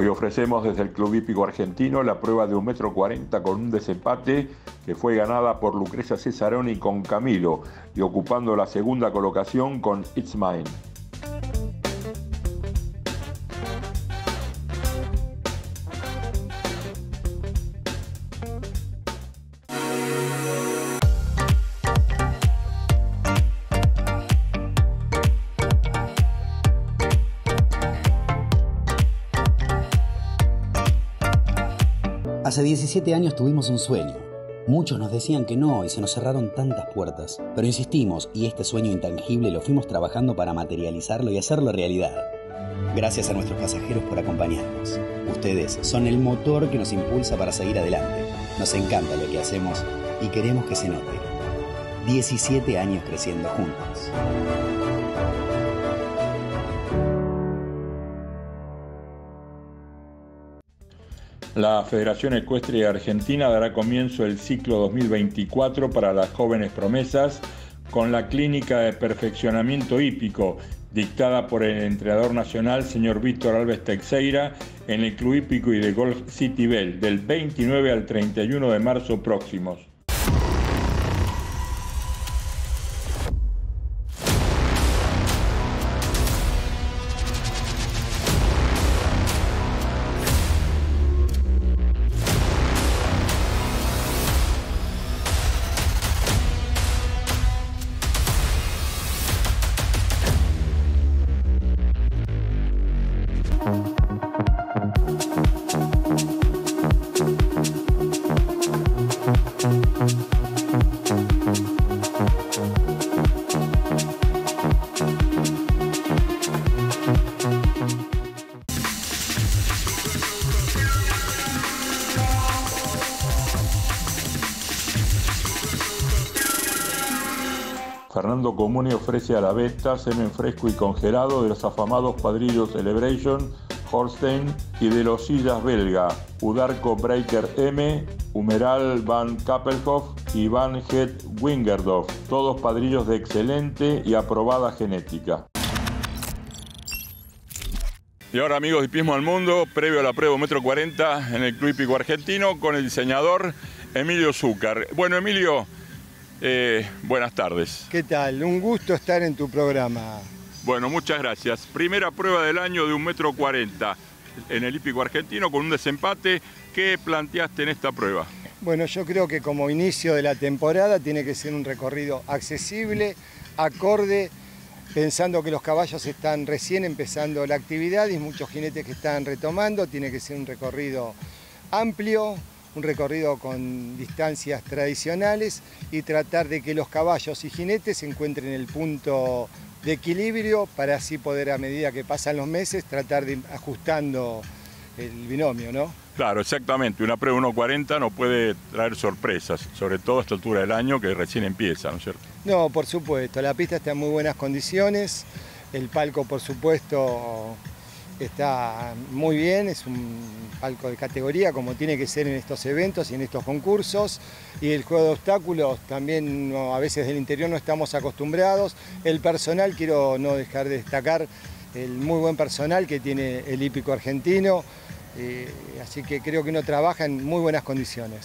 Hoy ofrecemos desde el Club Hípico Argentino la prueba de un metro cuarenta con un desempate que fue ganada por Lucrecia Cesaroni con Camilo y ocupando la segunda colocación con It's Mine. 17 años tuvimos un sueño. Muchos nos decían que no y se nos cerraron tantas puertas, pero insistimos y este sueño intangible lo fuimos trabajando para materializarlo y hacerlo realidad. Gracias a nuestros pasajeros por acompañarnos. Ustedes son el motor que nos impulsa para seguir adelante. Nos encanta lo que hacemos y queremos que se note. 17 años creciendo juntos. La Federación Ecuestre Argentina dará comienzo el ciclo 2024 para las jóvenes promesas con la clínica de perfeccionamiento hípico dictada por el entrenador nacional señor Víctor Alves Teixeira en el Club Hípico y de Golf City Bell del 29 al 31 de marzo próximos. Comuni ofrece a la venta semen fresco y congelado de los afamados cuadrillos Celebration, Holstein y de los sillas belga, Udarco Breaker M, Humeral Van Kappelhoff y Van Het Wingerdorf, todos padrillos de excelente y aprobada genética. Y ahora amigos de Pismo al Mundo, previo a la prueba metro 40 en el Club Hípico Argentino con el diseñador Emilio Zúcar. Bueno Emilio, eh, buenas tardes. ¿Qué tal? Un gusto estar en tu programa. Bueno, muchas gracias. Primera prueba del año de un metro cuarenta en el hípico argentino con un desempate. ¿Qué planteaste en esta prueba? Bueno, yo creo que como inicio de la temporada tiene que ser un recorrido accesible, acorde, pensando que los caballos están recién empezando la actividad y muchos jinetes que están retomando. Tiene que ser un recorrido amplio, un recorrido con distancias tradicionales y tratar de que los caballos y jinetes encuentren el punto de equilibrio para así poder a medida que pasan los meses tratar de ir ajustando el binomio, ¿no? Claro, exactamente. Una prueba 1.40 no puede traer sorpresas, sobre todo a esta altura del año que recién empieza, ¿no es cierto? No, por supuesto. La pista está en muy buenas condiciones. El palco, por supuesto, está muy bien, es un palco de categoría como tiene que ser en estos eventos y en estos concursos. Y el juego de obstáculos también a veces del interior no estamos acostumbrados. El personal, quiero no dejar de destacar el muy buen personal que tiene el hípico argentino, eh, así que creo que uno trabaja en muy buenas condiciones.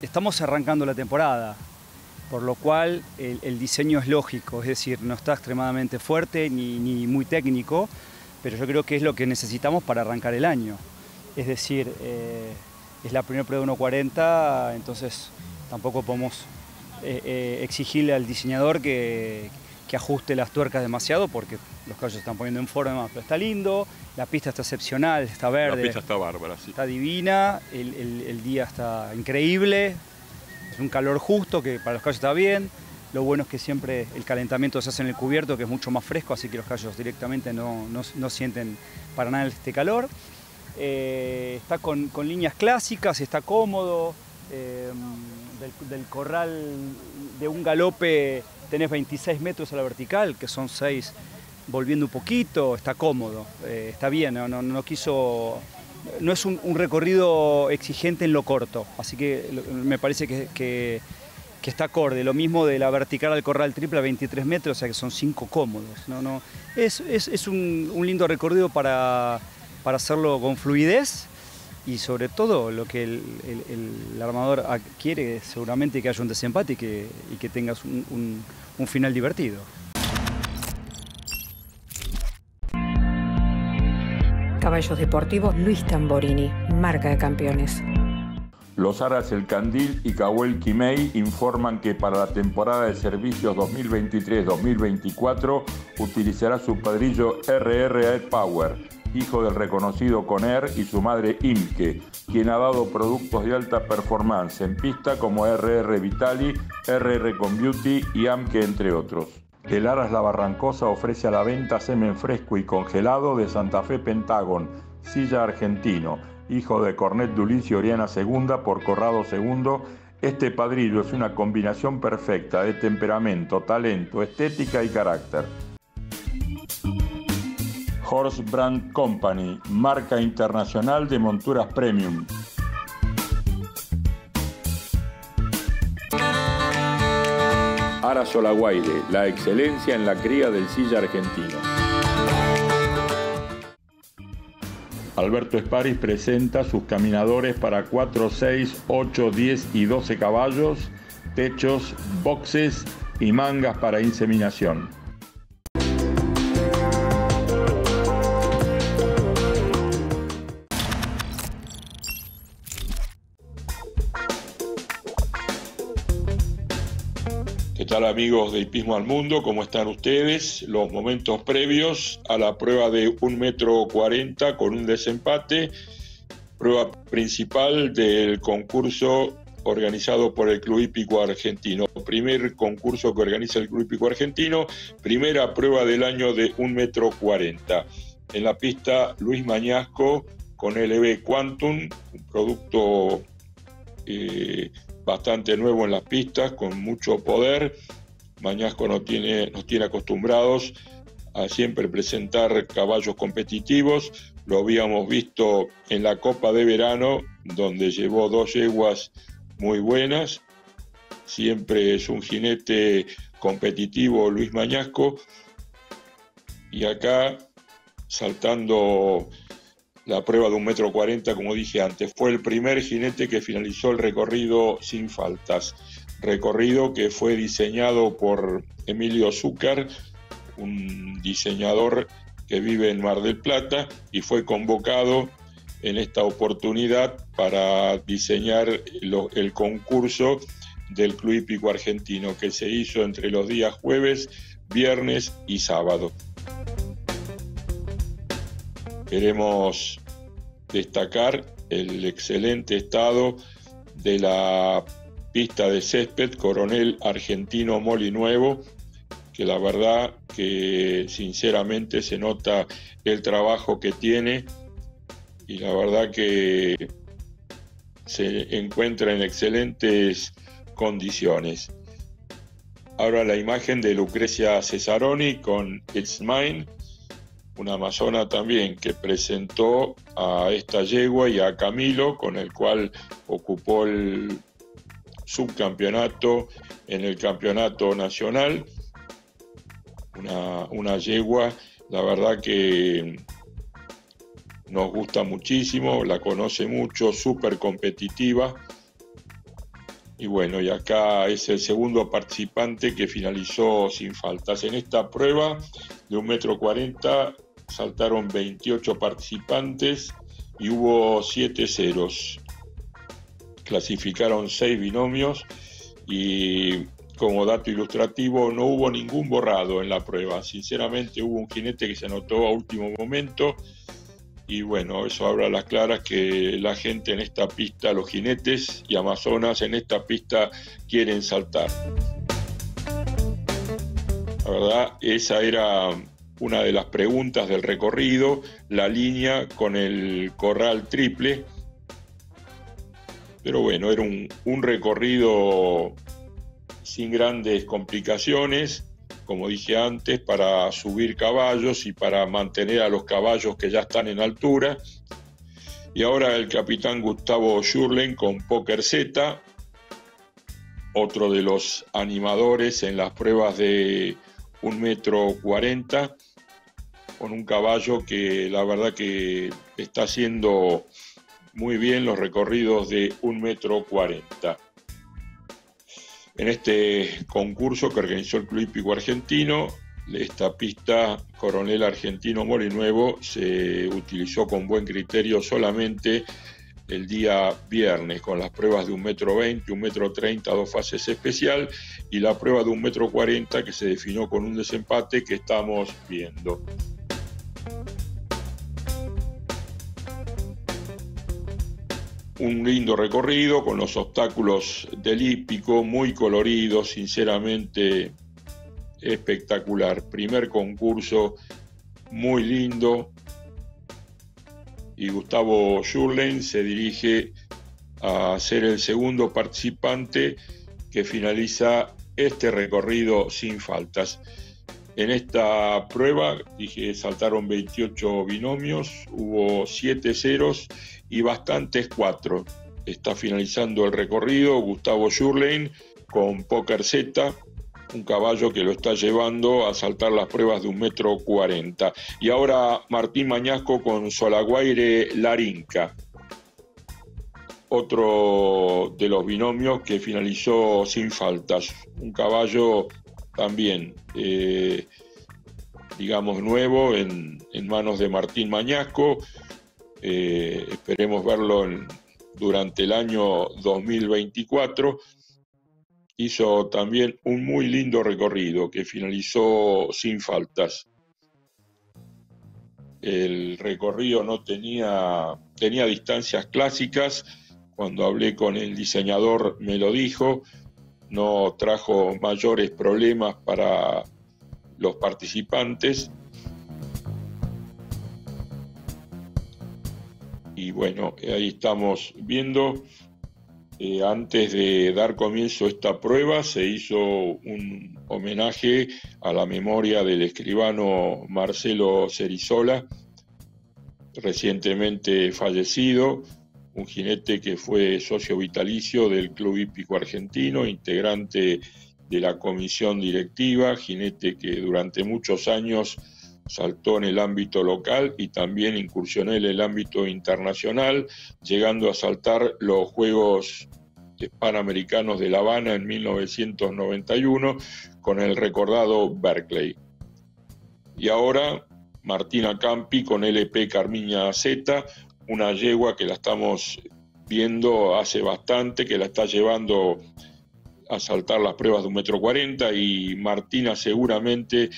Estamos arrancando la temporada, por lo cual el, diseño es lógico, es decir, no está extremadamente fuerte ni, muy técnico, pero yo creo que es lo que necesitamos para arrancar el año. Es decir, eh, es la primera prueba de 1.40, entonces tampoco podemos eh, eh, exigirle al diseñador que, ajuste las tuercas demasiado porque los caballos se están poniendo en forma, pero está lindo, la pista está excepcional, está verde. La pista está bárbara, sí. Está divina, el día está increíble, es un calor justo que para los caballos está bien. Lo bueno es que siempre el calentamiento se hace en el cubierto, que es mucho más fresco, así que los caballos directamente no, sienten para nada este calor. Eh, está con, líneas clásicas, está cómodo. Eh, del, corral de un galope tenés 26 metros a la vertical, que son 6 volviendo un poquito, está cómodo, eh, está bien, no quiso no es un, recorrido exigente en lo corto, así que me parece que, que está acorde. Lo mismo de la vertical al corral triple a 23 metros, o sea que son cinco cómodos. ¿no? No, es, es, un, lindo recorrido para, para hacerlo con fluidez y sobre todo lo que el, armador quiere seguramente que haya un desempate y que, y que tengas un, un final divertido. Caballos Deportivos Luis Tamborini, marca de campeones. Los Aras El Candil y Cahuel Quimei informan que para la temporada de servicios 2023-2024 utilizará su padrillo RR Power hijo del reconocido Coner y su madre Imke, quien ha dado productos de alta performance en pista como RR Vitali, RR Con Beauty y Amke, entre otros. El Aras La Barrancosa ofrece a la venta semen fresco y congelado de Santa Fe Pentagon, silla argentino, hijo de Cornet Dulicio Oriana II por Corrado II. Este padrillo es una combinación perfecta de temperamento, talento, estética y carácter. Horse Brand Company, marca internacional de monturas premium. Ara Solaguaire, la excelencia en la cría del silla argentino. Alberto Esparis presenta sus caminadores para 4, 6, 8, 10 y 12 caballos, techos, boxes y mangas para inseminación. Amigos de Hipismo al Mundo? ¿Cómo están ustedes? Los momentos previos a la prueba de 1 metro 40 con un desempate, prueba principal del concurso organizado por el Club Hípico Argentino. Primer concurso que organiza el Club Hípico Argentino, primera prueba del año de 1 metro 40. En la pista Luis Mañasco con LB Quantum, un producto... Eh, bastante nuevo en las pistas, con mucho poder. Mañasco nos tiene, nos tiene acostumbrados a siempre presentar caballos competitivos. Lo habíamos visto en la Copa de Verano, donde llevó dos yeguas muy buenas. Siempre es un jinete competitivo Luis Mañasco. Y acá, saltando la prueba de un metro cuarenta, como dije antes. Fue el primer jinete que finalizó el recorrido sin faltas. Recorrido que fue diseñado por Emilio Zúcar, un diseñador que vive en Mar del Plata y fue convocado en esta oportunidad para diseñar el concurso del Club Hípico Argentino que se hizo entre los días jueves, viernes y sábado. Queremos destacar el excelente estado de la pista de césped Coronel Argentino Molinuevo, que la verdad que sinceramente se nota el trabajo que tiene y la verdad que se encuentra en excelentes condiciones. Ahora la imagen de Lucrecia Cesaroni con It's Mine una amazona también que presentó a esta yegua y a Camilo, con el cual ocupó el subcampeonato en el campeonato nacional. Una, yegua, la verdad que nos gusta muchísimo, la conoce mucho, súper competitiva. Y bueno, y acá es el segundo participante que finalizó sin faltas. En esta prueba de un metro cuarenta saltaron 28 participantes y hubo 7 ceros. Clasificaron 6 binomios y como dato ilustrativo no hubo ningún borrado en la prueba. Sinceramente hubo un jinete que se anotó a último momento y bueno, eso habla a las claras que la gente en esta pista, los jinetes y amazonas en esta pista quieren saltar. La verdad, esa era una de las preguntas del recorrido, la línea con el corral triple. Pero bueno, era un, recorrido sin grandes complicaciones, como dije antes, para subir caballos y para mantener a los caballos que ya están en altura. Y ahora el capitán Gustavo Schurlen con Poker Z, otro de los animadores en las pruebas de un metro cuarenta, con un caballo que la verdad que está haciendo muy bien los recorridos de un metro cuarenta. En este concurso que organizó el Club Hípico Argentino, esta pista Coronel Argentino Molinuevo se utilizó con buen criterio solamente el día viernes con las pruebas de un metro veinte, un metro treinta, dos fases especial y la prueba de un metro cuarenta que se definió con un desempate que estamos viendo. Un lindo recorrido con los obstáculos del hípico, muy coloridos, sinceramente espectacular. Primer concurso muy lindo, y Gustavo Schurlen se dirige a ser el segundo participante que finaliza este recorrido sin faltas. En esta prueba, dije, saltaron 28 binomios, hubo 7 ceros y bastantes 4. Está finalizando el recorrido Gustavo Schurlein con Poker Z, un caballo que lo está llevando a saltar las pruebas de un metro cuarenta. Y ahora Martín Mañasco con Solaguaire Larinca, otro de los binomios que finalizó sin faltas. Un caballo también, eh, digamos, nuevo en, manos de Martín Mañasco. Eh, esperemos verlo durante el año 2024 hizo también un muy lindo recorrido que finalizó sin faltas. El recorrido no tenía, tenía distancias clásicas, cuando hablé con el diseñador me lo dijo, no trajo mayores problemas para los participantes. Y bueno, ahí estamos viendo eh, antes de dar comienzo a esta prueba se hizo un homenaje a la memoria del escribano Marcelo Cerizola, recientemente fallecido, un jinete que fue socio vitalicio del Club Hípico Argentino, integrante de la comisión directiva, jinete que durante muchos años saltó en el ámbito local y también incursionó en el ámbito internacional, llegando a saltar los Juegos Panamericanos de La Habana en 1991 con el recordado Berkeley. Y ahora Martina Campi con LP Carmiña Z, una yegua que la estamos viendo hace bastante, que la está llevando a saltar las pruebas de un metro cuarenta y Martina seguramente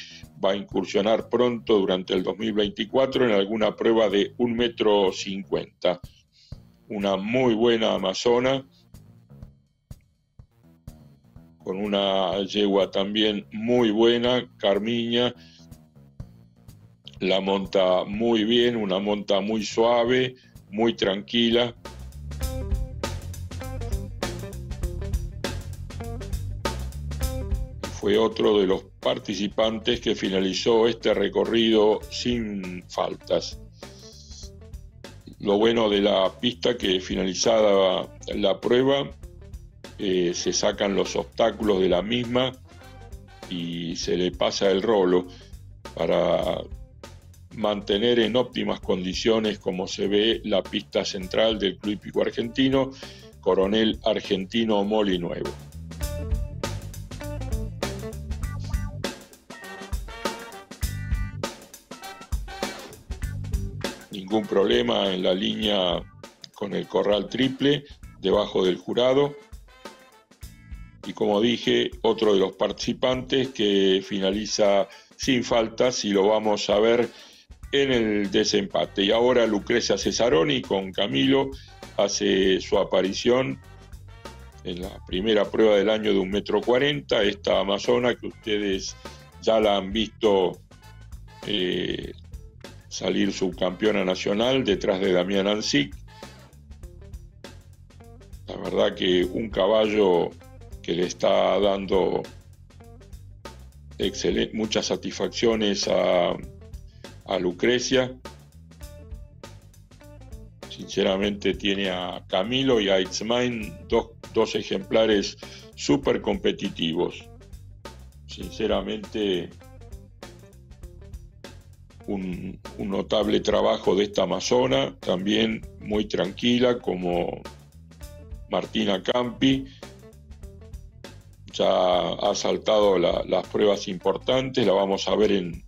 va a incursionar pronto durante el 2024 en alguna prueba de un metro cincuenta. Una muy buena amazona, con una yegua también muy buena, Carmiña, la monta muy bien, una monta muy suave, muy tranquila. Fue otro de los participantes que finalizó este recorrido sin faltas. Lo bueno de la pista que finalizada la prueba eh, se sacan los obstáculos de la misma y se le pasa el rolo para mantener en óptimas condiciones como se ve la pista central del Club Hípico Argentino, Coronel Argentino Moli Nuevo. Ningún problema en la línea con el corral triple debajo del jurado. Y como dije, otro de los participantes que finaliza sin faltas y lo vamos a ver en el desempate. Y ahora Lucrecia Cesaroni con Camilo hace su aparición en la primera prueba del año de un metro cuarenta, esta amazona que ustedes ya la han visto eh, salir subcampeona nacional detrás de Damián Ansic. La verdad que un caballo que le está dando muchas satisfacciones a, Lucrecia. Sinceramente tiene a Camilo y a Itzmain, dos, dos ejemplares súper competitivos. Sinceramente, un, notable trabajo de esta amazona, también muy tranquila como Martina Campi. Ya ha saltado las pruebas importantes, la vamos a ver en,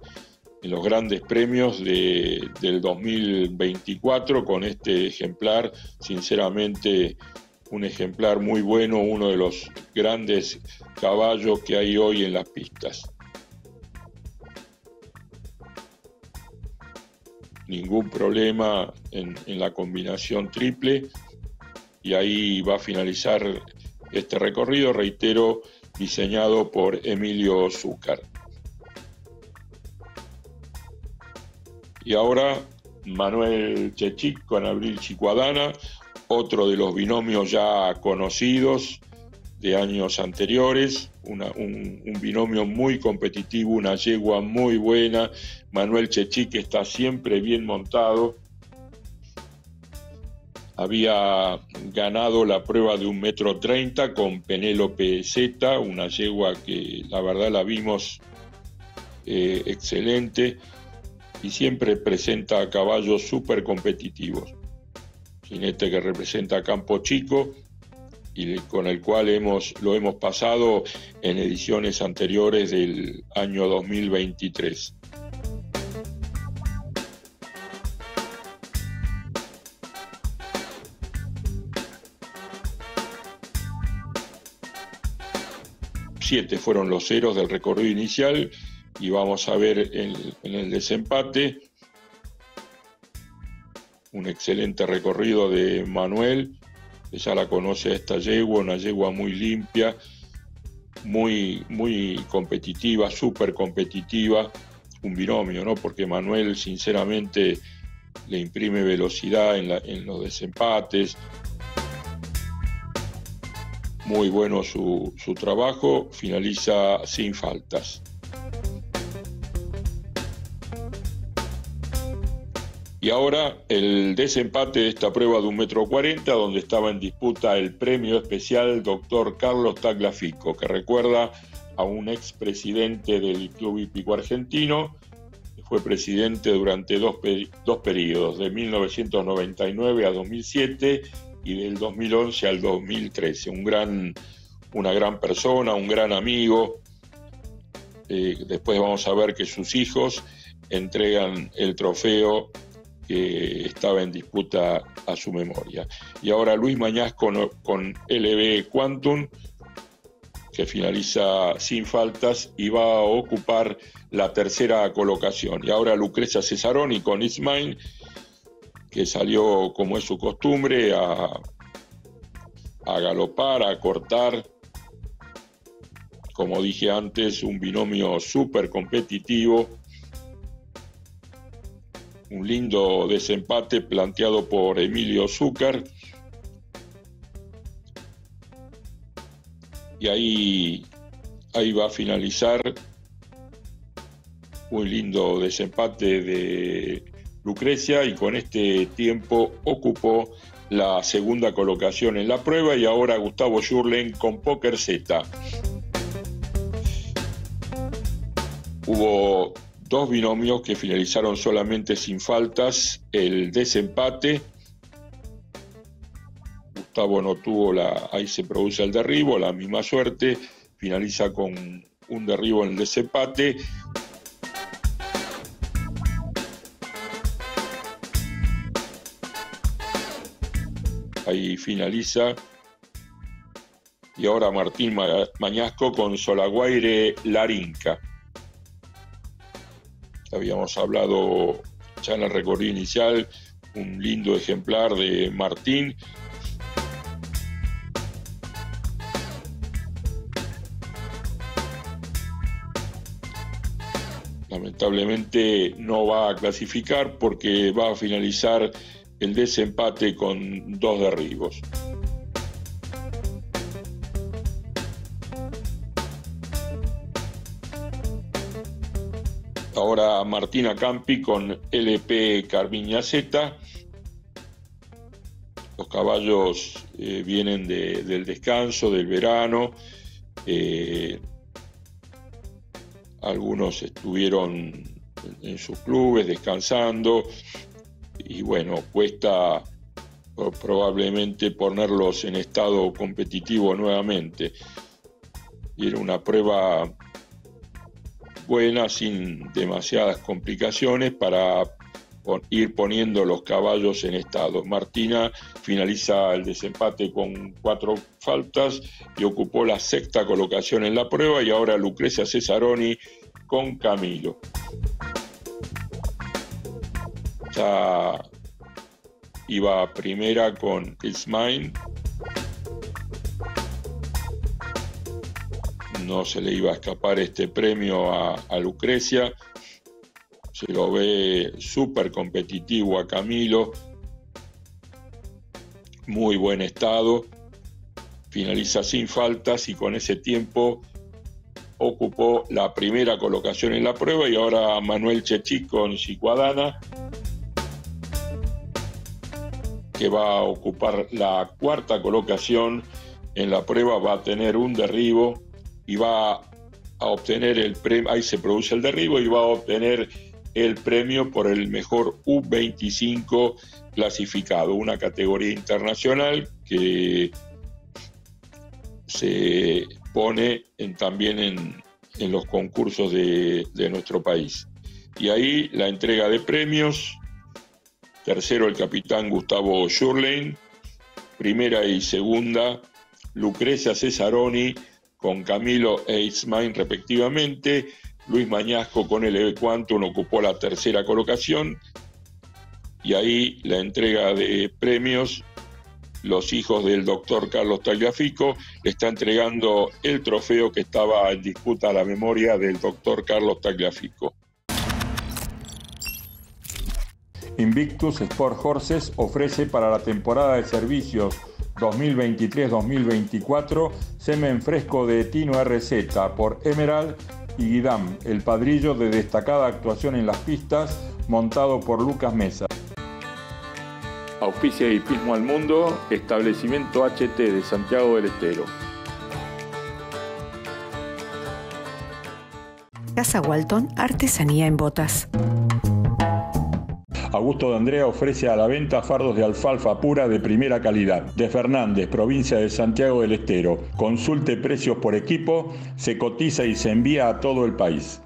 los grandes premios del 2024 con este ejemplar, sinceramente un ejemplar muy bueno, uno de los grandes caballos que hay hoy en las pistas. Ningún problema en, la combinación triple y ahí va a finalizar este recorrido, reitero, diseñado por Emilio Zúcar. Y ahora Manuel Chechic con Abril Chicuadana, otro de los binomios ya conocidos de años anteriores, un, binomio muy competitivo, una yegua muy buena. Manuel Chechique está siempre bien montado. Había ganado la prueba de un metro treinta con Penélope Z, una yegua que la verdad la vimos eh, excelente y siempre presenta caballos súper competitivos jinete que representa Campo Chico con el cual hemos, lo hemos pasado en ediciones anteriores del año 2023. Siete fueron los ceros del recorrido inicial y vamos a ver en el desempate un excelente recorrido de Manuel, ella la conoce a esta yegua, una yegua muy limpia, muy, muy competitiva, súper competitiva, un binomio, ¿no? Porque Manuel sinceramente le imprime velocidad en, en los desempates, muy bueno su, su trabajo, finaliza sin faltas. Y ahora el desempate de esta prueba de un metro cuarenta, donde estaba en disputa el premio especial doctor Carlos Taglafico, que recuerda a un expresidente del Club Hípico Argentino, que fue presidente durante dos, dos periodos, de 1999 a 2007 y del 2011 al 2013. Un gran, una gran persona, un gran amigo. Eh, después vamos a ver que sus hijos entregan el trofeo que estaba en disputa a su memoria. Y ahora Luis Mañaz con, con LB Quantum, que finaliza sin faltas y va a ocupar la tercera colocación. Y ahora Lucrecia Cesaroni con Ismail, que salió como es su costumbre a, a galopar, a cortar. Como dije antes, un binomio súper competitivo un lindo desempate planteado por Emilio Zúcar. Y ahí, ahí va a finalizar un lindo desempate de Lucrecia y con este tiempo ocupó la segunda colocación en la prueba y ahora Gustavo Schurlen con Poker Z. Hubo dos binomios que finalizaron solamente sin faltas, el desempate. Gustavo no tuvo la, ahí se produce el derribo, la misma suerte, finaliza con un derribo en el desempate. Ahí finaliza. Y ahora Martín Mañasco con Solaguaire Larinca. Habíamos hablado ya en el recorrido inicial, un lindo ejemplar de Martín. Lamentablemente no va a clasificar porque va a finalizar el desempate con dos derribos. Ahora Martina Campi con LP Carviña Z. Los caballos eh, vienen del descanso, del verano, Eh, algunos estuvieron en sus clubes descansando y bueno, cuesta probablemente ponerlos en estado competitivo nuevamente. Y era una prueba buena, sin demasiadas complicaciones para ir poniendo los caballos en estado. Martina finaliza el desempate con cuatro faltas y ocupó la sexta colocación en la prueba y ahora Lucrecia Cesaroni con Camilo. Ya iba primera con It's No se le iba a escapar este premio a, Lucrecia. Se lo ve súper competitivo a Camilo, muy buen estado, finaliza sin faltas y con ese tiempo ocupó la primera colocación en la prueba y ahora Manuel Chechico en Cicuadana, que va a ocupar la cuarta colocación en la prueba, va a tener un derribo y va a obtener el premio, ahí se produce el derribo y va a obtener el premio por el mejor U25 clasificado, una categoría internacional que se pone también en, los concursos de, nuestro país. Y ahí la entrega de premios, tercero el capitán Gustavo Schurlein, primera y segunda Lucrecia Cesaroni con Camilo Eitzmain respectivamente, Luis Mañasco con el Quantum ocupó la tercera colocación y ahí la entrega de premios, los hijos del doctor Carlos Tagliafico le está entregando el trofeo que estaba en disputa a la memoria del doctor Carlos Tagliafico. Invictus Sport Horses ofrece para la temporada de servicios 2023-2024 semen fresco de Tino RZ por Emerald y Guidam, el padrillo de destacada actuación en las pistas, montado por Lucas Mesa. Auspicia Hipismo al Mundo, establecimiento HT de Santiago del Estero. Casa Walton, artesanía en botas. Augusto de Andrea ofrece a la venta fardos de alfalfa pura de primera calidad. De Fernández, provincia de Santiago del Estero. Consulte precios por equipo, se cotiza y se envía a todo el país.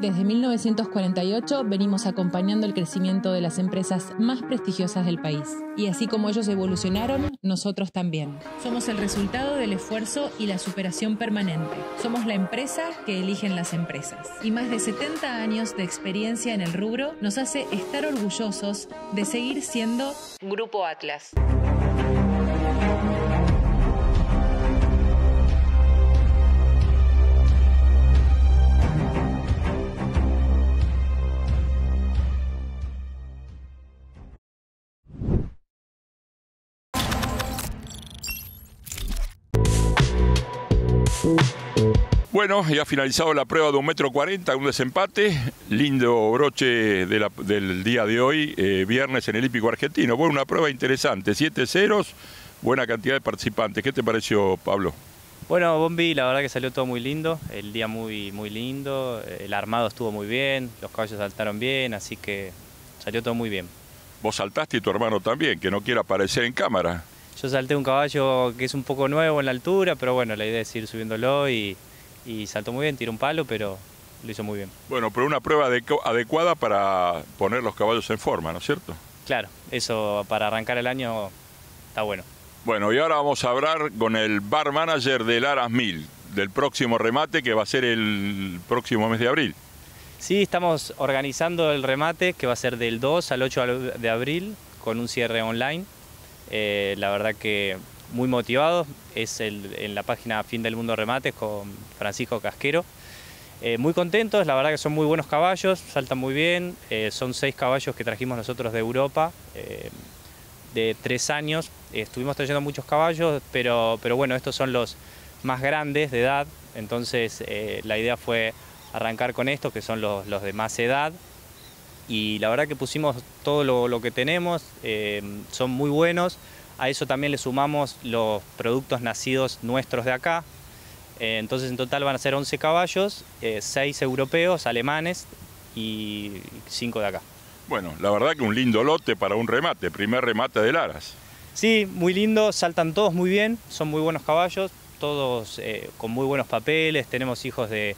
Desde 1948 venimos acompañando el crecimiento de las empresas más prestigiosas del país. Y así como ellos evolucionaron, nosotros también. Somos el resultado del esfuerzo y la superación permanente. Somos la empresa que eligen las empresas. Y más de 70 años de experiencia en el rubro nos hace estar orgullosos de seguir siendo Grupo Atlas. Bueno, ya ha finalizado la prueba de un metro cuarenta, un desempate. Lindo broche del día de hoy, eh, viernes en el hípico argentino. Bueno, una prueba interesante, siete ceros, buena cantidad de participantes. ¿Qué te pareció, Pablo? Bueno, Bombi, la verdad que salió todo muy lindo, el día muy, muy lindo, el armado estuvo muy bien, los caballos saltaron bien, así que salió todo muy bien. Vos saltaste y tu hermano también, que no quiere aparecer en cámara. Yo salté un caballo que es un poco nuevo en la altura, pero bueno, la idea es ir subiéndolo y, saltó muy bien, tiró un palo, pero lo hizo muy bien. Bueno, pero una prueba adecuada para poner los caballos en forma, ¿no es cierto? Claro, eso para arrancar el año está bueno. Bueno, y ahora vamos a hablar con el bar manager del Aras 1000, del próximo remate que va a ser el próximo mes de abril. Sí, estamos organizando el remate que va a ser del 2 al 8 de abril con un cierre online. Eh, la verdad que muy motivados, es en la página Fin del Mundo Remates con Francisco Casquero. Eh, muy contentos, la verdad que son muy buenos caballos, saltan muy bien, eh, son seis caballos que trajimos nosotros de Europa, de tres años, estuvimos trayendo muchos caballos, pero, pero bueno, estos son los más grandes de edad, entonces la idea fue arrancar con estos, que son los, los de más edad, y la verdad que pusimos todo lo, que tenemos, eh, son muy buenos. A eso también le sumamos los productos nacidos nuestros de acá. Eh, entonces en total van a ser 11 caballos, 6 europeos, alemanes y 5 de acá. Bueno, la verdad que un lindo lote para un remate, primer remate de Laras. Sí, muy lindo, saltan todos muy bien, son muy buenos caballos, todos con muy buenos papeles, tenemos hijos de,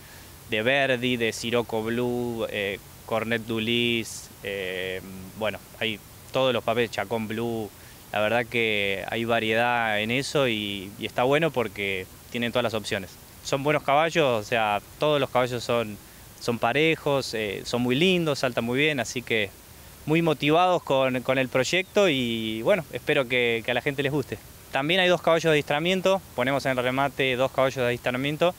de Verdi, de Siroco Blue, eh, Cornet Dulis, eh, bueno, hay todos los papeles, Chacón Blue, la verdad que hay variedad en eso y, está bueno porque tienen todas las opciones. Son buenos caballos, o sea, todos los caballos son, son parejos, eh, son muy lindos, saltan muy bien, así que muy motivados con, el proyecto y bueno, espero que, que a la gente les guste. También hay dos caballos de adiestramiento, ponemos en el remate dos caballos de adiestramiento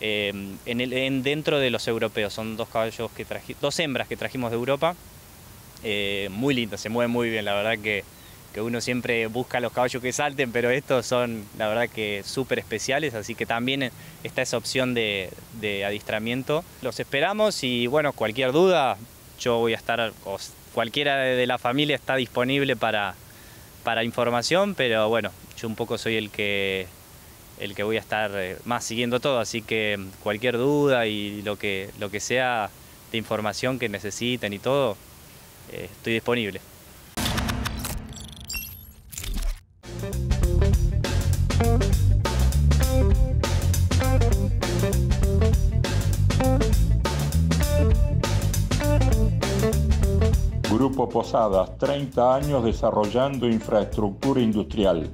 eh, en el, dentro de los europeos. Son dos caballos que dos hembras que trajimos de Europa, eh, muy lindas, se mueven muy bien, la verdad que, que, uno siempre busca los caballos que salten, pero estos son la verdad que súper especiales, así que también está esa opción de, de adiestramiento. Los esperamos y bueno, cualquier duda, yo voy a estar, cualquiera de la familia está disponible para, para información, pero bueno, yo un poco soy el que el que voy a estar eh, más siguiendo todo, así que mm, cualquier duda y lo que, lo que sea de información que necesiten y todo, eh, estoy disponible. Grupo Posadas, 30 años desarrollando infraestructura industrial.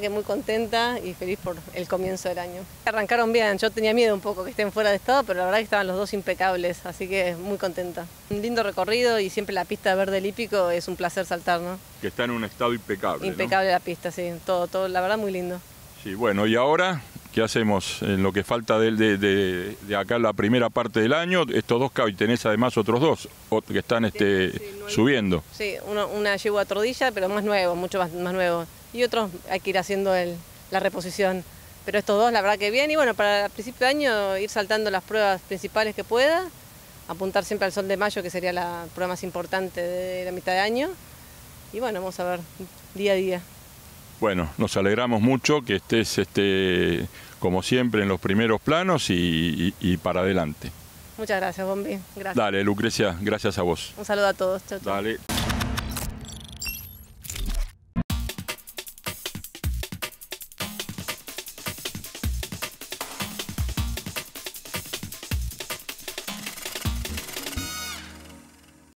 Verdad que muy contenta y feliz por el comienzo del año. Arrancaron bien, yo tenía miedo un poco que estén fuera de estado, pero la verdad que estaban los dos impecables, así que muy contenta. Un lindo recorrido y siempre la pista verde lípico es un placer saltar, ¿no? Que está en un estado impecable. Impecable la pista, sí, todo, todo, la verdad muy lindo. Sí, bueno, y ahora, ¿qué hacemos en lo que falta de, de, de, acá la primera parte del año? Estos dos y tenés además otros dos que están este, subiendo. Sí, una yegua tordilla, pero más nuevo, mucho más, más nuevo y otros hay que ir haciendo la reposición. Pero estos dos, la verdad que bien. Y bueno, para el principio de año ir saltando las pruebas principales que pueda, apuntar siempre al sol de mayo, que sería la prueba más importante de la mitad de año. Y bueno, vamos a ver día a día. Bueno, nos alegramos mucho que estés, este, como siempre, en los primeros planos y, para adelante. Muchas gracias, Bombi. Gracias. Dale, Lucrecia, gracias a vos. Un saludo a todos. Dale.